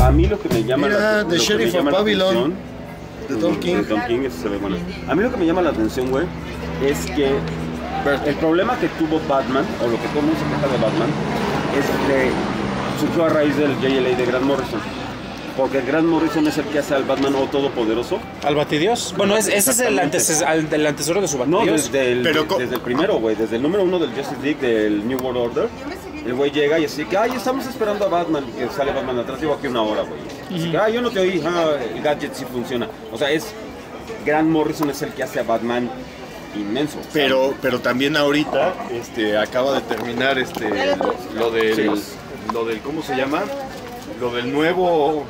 A mí lo que me llama Mira, la The Sheriff of Babylon, atención- de Tom King. de Tom King, ese se ve bueno. A mí lo que me llama la atención, güey, es que el problema que tuvo Batman, o lo que todo el mundo se queja de Batman, es que surgió a raíz del JLA de Grant Morrison. Porque Grant Morrison es el que hace al Batman o todopoderoso. Al Batidios. Bueno, es- ese es el, antes, al- del antecesor de su No, Batidios. desde el, Pero desde el primero, güey, desde el número uno del Justice League, del New World Order. El güey llega y así que, ay, estamos esperando a Batman, que sale Batman atrás, llevo aquí una hora, güey. Así que, ay, yo no te oí, ah, el gadget sí funciona. O sea, es, Grant Morrison es el que hace a Batman inmenso. Pero, pero también ahorita este, acaba de terminar este, lo, lo del, Sí. lo del, ¿cómo se llama? Lo del nuevo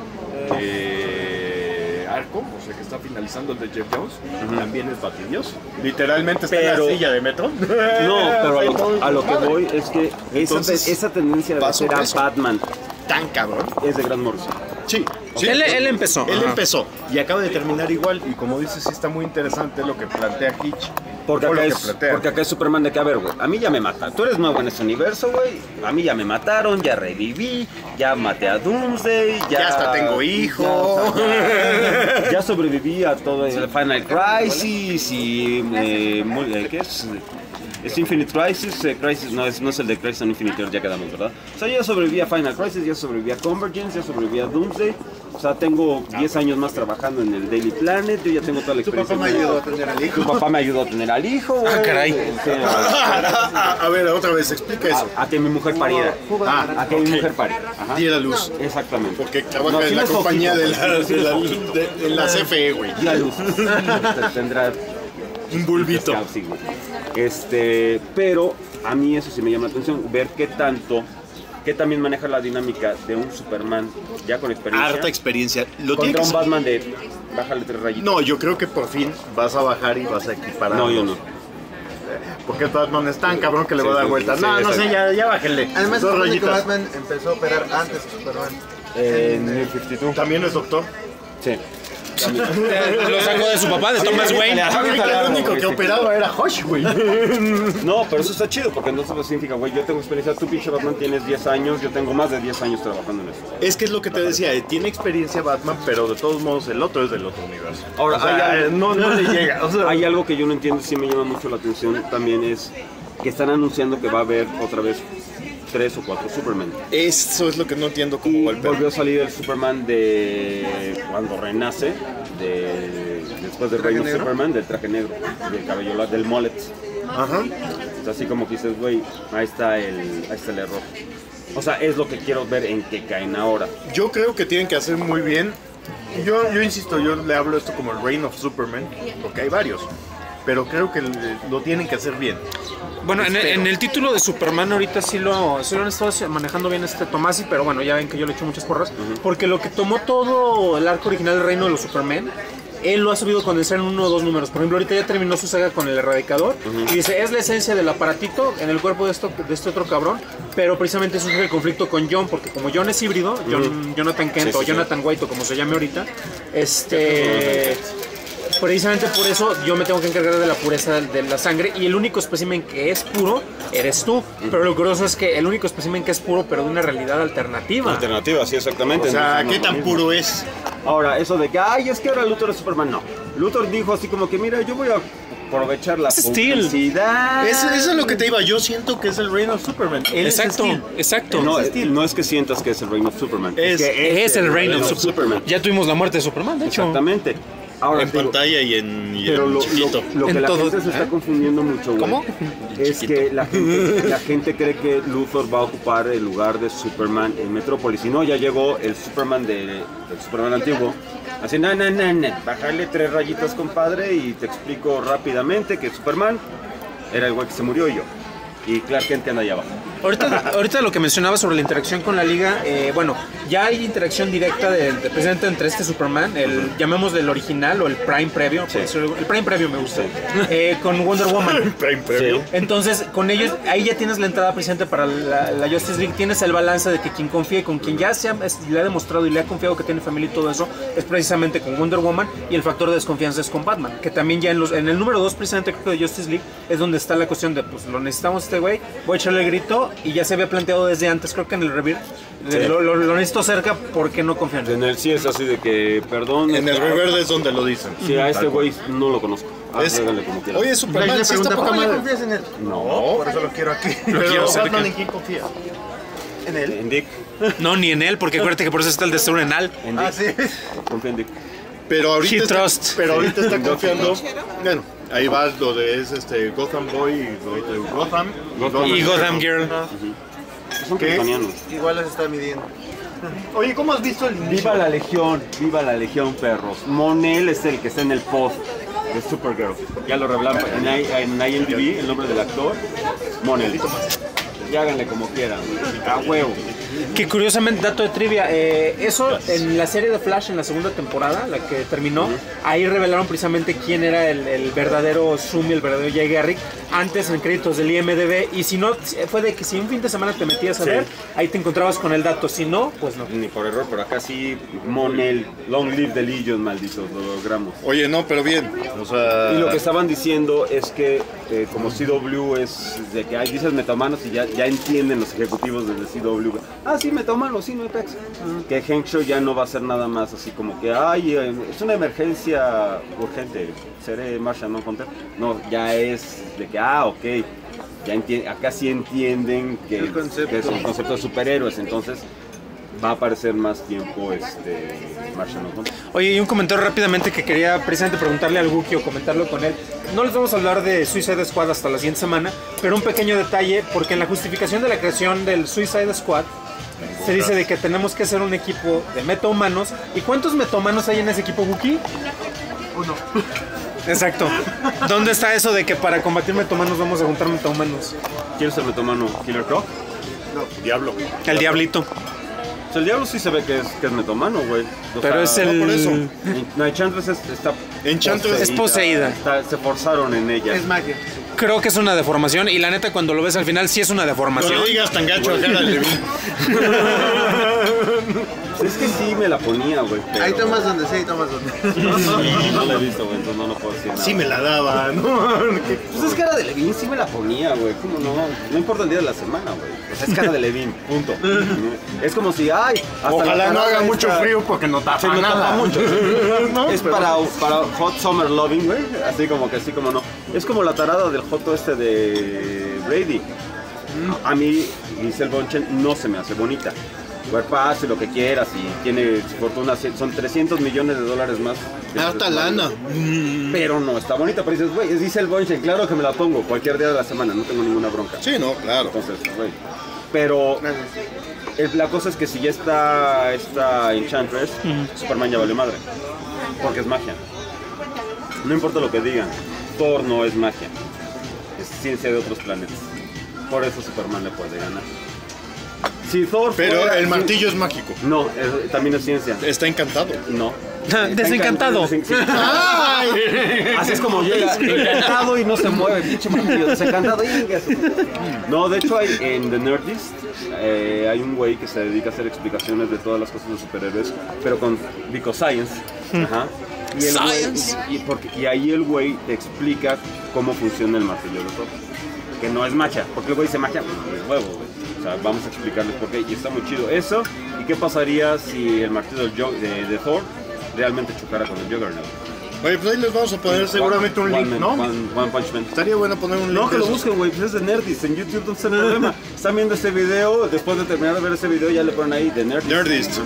eh, arco, o sea que está finalizando el de Jeff Jones, también es Batidios. Literalmente está Pero- en la silla de metro. No, pero a lo, a lo que voy es que esa, Entonces, esa tendencia de hacer a. Batman Tan cabrón. es de Grant Morrison. Sí, sí. Él, él empezó. Él ajá. empezó y acaba de terminar igual y como dices sí está muy interesante lo que plantea Hitch. Porque acá, es, plantea. porque acá es Superman de que, a ver, güey, a mí ya me mataron. Tú eres nuevo en este universo, güey. A mí ya me mataron, ya reviví, ya maté a Doomsday, ya... Ya hasta tengo hijo. Ya, ya sobreviví a todo el Final Crisis y... eh, muy- eh, ¿Qué es? Es Infinite Crisis, eh, Crisis no es, no es el de Crisis on Infinite Earth, ya quedamos, ¿verdad? O sea, yo ya sobreviví a Final Crisis, ya sobreviví a Convergence, ya sobreviví a Doomsday. O sea, tengo 10 años más trabajando en el Daily Planet, yo ya tengo toda la Tu experiencia. papá me ayudó a tener al hijo. Tu papá me ayudó a tener al hijo, güey. Ah, caray. Sí, a, ver, otra vez, explica eso. a que mi mujer pariera. Ah, A que mi mujer pariera. Ajá. Di la luz. Exactamente. Porque trabaja No, sí en la compañía de la, güey, sí de les la, ojito. de- de la CFE, güey. La luz. Tendrá Un bulbito. Este, pero a mí eso sí me llama la atención, ver qué tanto, qué también maneja la dinámica de un Superman ya con experiencia. Harta experiencia. Lo tiene contra que un Batman de bájale tres rayitas. No, yo creo que por fin vas a bajar y vas a equiparar. No, yo no. Porque Batman es tan cabrón que le Sí, va a dar sí, vuelta. sí, no, no sé, ya, ya bájenle. Además, Dos el rayitas. Batman empezó a operar antes que Superman. En eh, 52. También es doctor. Sí. Lo sacó de su papá, de Thomas Wayne. El único que operaba era Hush, güey. No, pero eso está chido, porque entonces pues, significa, güey, yo tengo experiencia, tú pinche Batman tienes 10 años, yo tengo más de 10 años trabajando en eso. Es que es lo que te decía, eh, tiene experiencia Batman, pero de todos modos el otro es del otro universo. Ahora, O sea, hay algo- eh, no, no le llega. O sea, Hay algo que yo no entiendo, sí me llama mucho la atención, también es que están anunciando que va a haber otra vez tres o cuatro Superman. Eso es lo que no entiendo cómo Y pedo. volvió a salir el Superman de cuando renace, de, después del ¿Traje reino negro? Superman, del traje negro, del cabello, del mullet. Ajá. Es así como que dices, güey, ahí está el, ahí está el error. O sea, es lo que quiero ver en que caen ahora. Yo creo que tienen que hacer muy bien. Yo, yo insisto, yo le hablo esto como el Reign of Superman, porque hay varios. Pero creo que lo tienen que hacer bien. Bueno, en el, en el título de Superman ahorita sí lo, sí lo han estado manejando bien este Tomasi, pero bueno, ya ven que yo le echo muchas porras. Porque lo que tomó todo el arco original del reino de los Superman, él lo ha subido a condensar en uno o dos números. Por ejemplo, ahorita ya terminó su saga con el Erradicador. Y dice, es la esencia del aparatito en el cuerpo de, esto, de este otro cabrón. Pero precisamente surge el conflicto con John, porque como John es híbrido, John- Jonathan Kent Sí, sí, o sí. Jonathan White o como se llame ahorita, este... Precisamente por eso yo me tengo que encargar de la pureza de la sangre y el único espécimen que es puro eres tú. Pero lo curioso es que el único espécimen que es puro pero de una realidad alternativa. Alternativa, sí, exactamente. O sea, ¿qué no es tan puro es? Ahora, eso de que, ay, es que ahora Luthor es Superman, no. Luthor dijo así como que, mira, yo voy a aprovechar la publicidad. Eso, eso es lo que te iba. Yo siento que es el Reign of Superman. Él Exacto, exacto. No, es eh, no es que sientas que es el Reign of Superman. Es- que es el Reign of of Superman. Ya tuvimos la muerte de Superman, de hecho. Exactamente. Ahora, En digo, pantalla y en, y pero en lo, chiquito. lo- lo que En la todo- gente se está ¿eh? confundiendo mucho, güey, ¿Cómo? es que la gente, la gente cree que Luthor va a ocupar el lugar de Superman en Metrópolis. Y no, ya llegó el Superman de, del Superman antiguo. Así, no, no, no, no, bájale tres rayitas, compadre, y te explico rápidamente que Superman era el güey que se murió y yo. Y Clark Kent anda allá abajo. Ahorita, ahorita lo que mencionaba sobre la interacción con la liga, eh, bueno, ya hay interacción directa del del presidente entre este Superman, el llamémosle el original o el Prime previo, el Prime previo me gusta, eh, con Wonder Woman. Prime Preview. Entonces, con ellos, ahí ya tienes la entrada presente para la, la Justice League. Tienes el balance de que quien confíe, con quien ya se ha- es- le ha demostrado y le ha confiado que tiene familia y todo eso, es precisamente con Wonder Woman. Y el factor de desconfianza es con Batman. Que también ya en, los, en el número 2, precisamente creo que de Justice League, es donde está la cuestión de, pues lo necesitamos este güey, voy a echarle el grito. Y ya se había planteado desde antes, creo que en el de, Sí. lo, lo- lo necesito cerca porque no confío en él. En el sí es así de que, perdón. En el este, reverde es donde lo dicen. Sí, a este güey no lo conozco. Ah, Es- como quieran. Oye, Le Superman, sí está poca ¿cómo le madre. confías en él? No. Por eso lo quiero aquí. Pero quiero cerca. Batman, ¿en quién confía? ¿En él? En Dick. No, ni en él, porque acuérdate que por eso está el de Renal. En Dick. Ah, sí. Confía en Dick. Pero ahorita, He está, trust. pero ahorita está confiando. Bueno, ahí va lo de es este Gotham Boy y lo de Gotham. Gotham. Y Gotham Girl. Son ¿Qué? kryptonianos. Igual los está midiendo. Oye, ¿cómo has visto el inicio? Viva la legión, viva la legión, perros. Monel es el que está en el post de Supergirl. Ya lo revelamos en, I- en IMDb, el nombre del actor. Monel. Y háganle como quieran. A huevo. Que curiosamente, dato de trivia, eh, eso en la serie de Flash en la segunda temporada, la que terminó, ahí revelaron precisamente quién era el, el verdadero Sumi, el verdadero Jay Garrick, antes en créditos del IMDB. Y si no, fue de que si un fin de semana te metías a Sí. ver, ahí te encontrabas con el dato. Si no, pues no. Ni por error, pero acá sí, Monel. Long live the Legion, malditos, lo logramos. Oye, no, pero bien. O sea. Y lo que estaban diciendo es que eh, como CW es de que hay dices metomanos y ya, ya entienden los ejecutivos desde CW. Ah, sí, metomanos, sí, no hay pex. Que Hank Show ya no va a ser nada más así como que, ay, eh, es una emergencia urgente, seré Martian no Hunter. No, ya es de que, ah, ok. Ya acá sí entienden que, que es un concepto de superhéroes, entonces va a aparecer más tiempo este no Hunter. Oye, y un comentario rápidamente que quería precisamente preguntarle al Wookiee o comentarlo con él. No les vamos a hablar de Suicide Squad hasta la siguiente semana, pero un pequeño detalle, porque en la justificación de la creación del Suicide Squad se dice de que tenemos que ser un equipo de metahumanos. ¿Y cuántos metahumanos hay en ese equipo, Wookiee? Uno. Exacto. ¿Dónde está eso de que para combatir metahumanos vamos a juntar metahumanos? ¿Quieres ser metomano Killer Croc? Diablo. El diablito. O sea, el diablo sí se ve que es, que es metomano, güey. O Pero sea, es el... por eso. No, Enchantress es- está Enchantress es poseída. Está- se forzaron en ella. Es magia. Creo que es una deformación y la neta cuando lo ves al final sí es una No deformación. le digas tan gacho a cara de Levin. Es que sí me la ponía, güey. pero- Hay tomas donde sí, hay tomas donde. No la he visto, güey, entonces no, no puedo decir nada. Sí me la daba, ¿no? Pues es cara de Levin, sí me la ponía, güey. ¿Cómo no? No importa el día de la semana, güey. O sea, es cara de Levin, punto. es como si, ay, hasta la Ojalá no haga mucho esta- frío porque no tapa Sí, no nada. tapa mucho. ¿No? Es para, para Hot Summer Loving, güey. Así como que así como no. Es como la tarada del Joto este de Brady. A mí, Giselle Bonchen no se me hace bonita. Cuerpazo y lo que quieras y tiene su fortuna, son 300 millones de dólares más. Harta su lana. marido. Pero no, está bonita, pero dices, güey, es Giselle Bonchen, claro que me la pongo cualquier día de la semana, no tengo ninguna bronca. Sí, no, claro. Entonces, güey. Pero el- la cosa es que si ya está esta Enchantress, Superman ya vale madre. Porque es magia. No importa lo que digan, Thor no es magia. Es ciencia de otros planetas. Por eso Superman le puede ganar. Si Thor Pero fuera- el si- martillo es mágico. No, es- también es ciencia. Está encantado. No. Desencantado. Sí. Así es como llega, encantado y no se mueve, pinche martillo, desencantado. inga su- No, de hecho hay en The Nerdist eh, hay un güey que se dedica a hacer explicaciones de todas las cosas de superhéroes, pero con Because Science. Ajá. Y, el güey- Science. y, porque- y ahí el güey te explica cómo funciona el martillo de Thor. Que no es magia, porque el güey dice magia, pues es huevo, güey. Sea, vamos a explicarles por qué. Y está muy chido eso. ¿Y qué pasaría si el martillo de, de Thor realmente chocara con el Juggernaut? Oye, pues ahí les vamos a poner seguramente un One link, Man- ¿no? One, One Punch Man. Estaría bueno poner un link. No, que lo busquen, güey, pues es de Nerdist, en YouTube no está el problema. Están viendo este video, después de terminar de ver ese video ya le ponen ahí de Nerdist.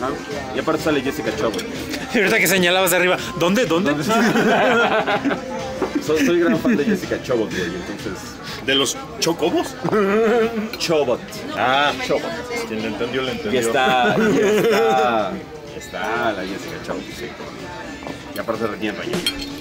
Y aparte sale Jessica Chobot. Y ahorita que señalabas de arriba, ¿dónde? ¿Dónde? soy, soy gran fan de Jessica Chobot, güey, entonces... ¿De los chocobos? Chobot. Ah, chocobos. Quien le entendió, le Y entendió. está, y está, está la Jessica Chobot, sí. Y aparte Regina Rayón.